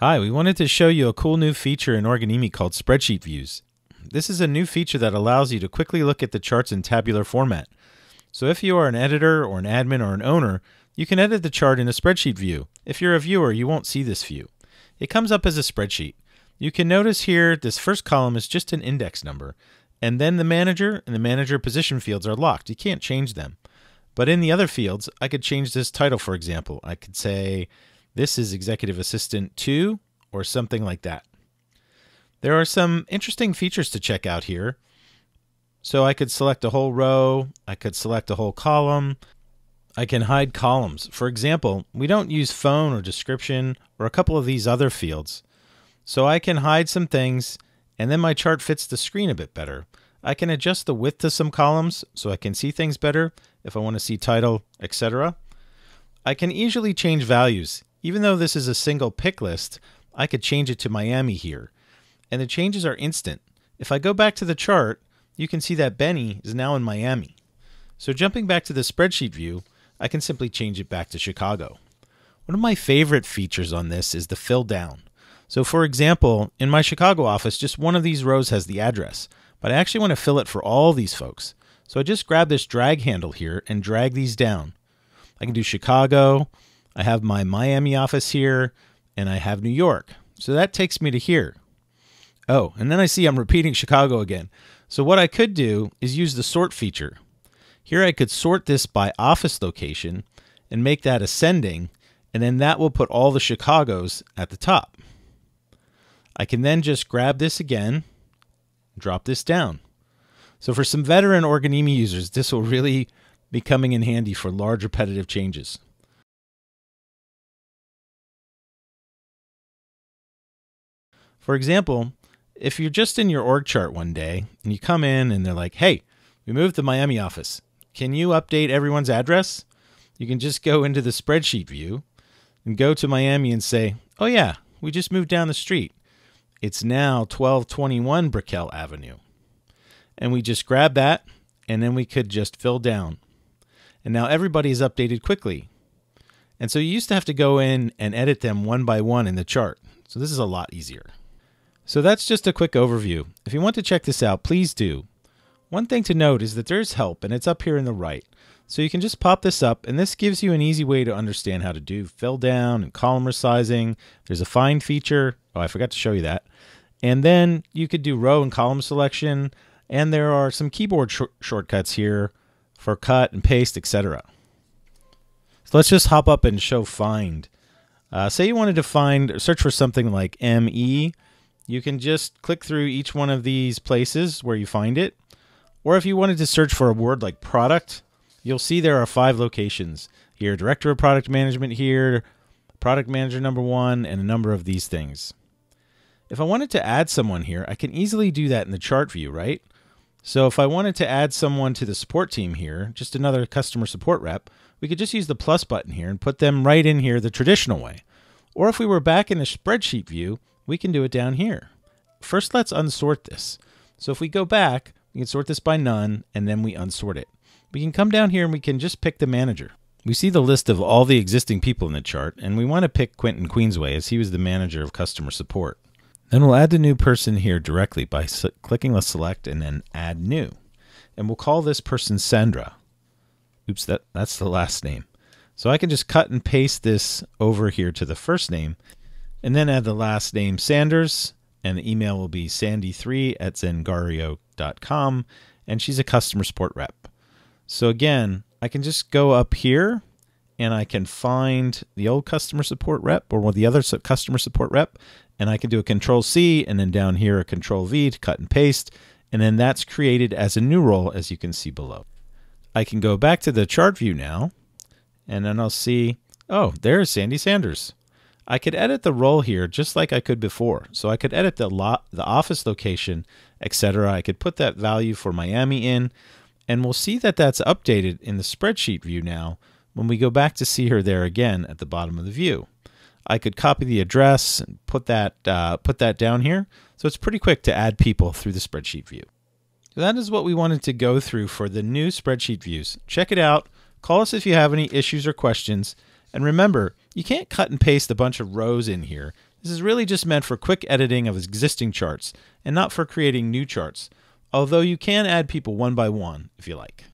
Hi, we wanted to show you a cool new feature in Organimi called Spreadsheet Views. This is a new feature that allows you to quickly look at the charts in tabular format. So if you are an editor or an admin or an owner, you can edit the chart in a spreadsheet view. If you're a viewer, you won't see this view. It comes up as a spreadsheet. You can notice here this first column is just an index number, and then the manager and the manager position fields are locked. You can't change them. But in the other fields, I could change this title, for example. I could say this is Executive Assistant 2 or something like that. There are some interesting features to check out here. So I could select a whole row, I could select a whole column. I can hide columns. For example, we don't use phone or description or a couple of these other fields. So I can hide some things and then my chart fits the screen a bit better. I can adjust the width to some columns so I can see things better if I want to see title, etc. I can easily change values even though this is a single pick list, I could change it to Miami here. And the changes are instant. If I go back to the chart, you can see that Benny is now in Miami. So jumping back to the spreadsheet view, I can simply change it back to Chicago. One of my favorite features on this is the fill down. So for example, in my Chicago office, just one of these rows has the address, but I actually want to fill it for all these folks. So I just grab this drag handle here and drag these down. I can do Chicago, I have my Miami office here, and I have New York. So that takes me to here. Oh, and then I see I'm repeating Chicago again. So what I could do is use the sort feature. Here I could sort this by office location and make that ascending, and then that will put all the Chicagos at the top. I can then just grab this again, drop this down. So for some veteran Organimi users, this will really be coming in handy for large repetitive changes. For example, if you're just in your org chart one day and you come in and they're like, hey, we moved the Miami office. Can you update everyone's address? You can just go into the spreadsheet view and go to Miami and say, oh, yeah, we just moved down the street. It's now 1221 Brickell Avenue. And we just grab that and then we could just fill down. And now everybody is updated quickly. And so you used to have to go in and edit them one by one in the chart. So this is a lot easier. So that's just a quick overview. If you want to check this out, please do. One thing to note is that there's help and it's up here in the right. So you can just pop this up and this gives you an easy way to understand how to do fill down and column resizing. There's a find feature. Oh, I forgot to show you that. And then you could do row and column selection. And there are some keyboard sh shortcuts here for cut and paste, etc. So let's just hop up and show find. Uh, say you wanted to find, search for something like ME you can just click through each one of these places where you find it. Or if you wanted to search for a word like product, you'll see there are five locations here Director of Product Management here, Product Manager number one, and a number of these things. If I wanted to add someone here, I can easily do that in the chart view, right? So if I wanted to add someone to the support team here, just another customer support rep, we could just use the plus button here and put them right in here the traditional way. Or if we were back in the spreadsheet view, we can do it down here. First, let's unsort this. So if we go back, we can sort this by none, and then we unsort it. We can come down here and we can just pick the manager. We see the list of all the existing people in the chart, and we want to pick Quentin Queensway as he was the manager of customer support. Then we'll add the new person here directly by clicking the select and then add new. And we'll call this person Sandra. Oops, that, that's the last name. So I can just cut and paste this over here to the first name and then add the last name Sanders, and the email will be sandy3 at zengario.com, and she's a customer support rep. So again, I can just go up here and I can find the old customer support rep or one of the other customer support rep, and I can do a control C and then down here a control V to cut and paste, and then that's created as a new role as you can see below. I can go back to the chart view now, and then I'll see, oh, there's Sandy Sanders. I could edit the role here just like I could before. So I could edit the the office location, etc. I could put that value for Miami in, and we'll see that that's updated in the spreadsheet view now when we go back to see her there again at the bottom of the view. I could copy the address and put that uh, put that down here. So it's pretty quick to add people through the spreadsheet view. So that is what we wanted to go through for the new spreadsheet views. Check it out. Call us if you have any issues or questions. And remember, you can't cut and paste a bunch of rows in here. This is really just meant for quick editing of existing charts and not for creating new charts, although you can add people one by one if you like.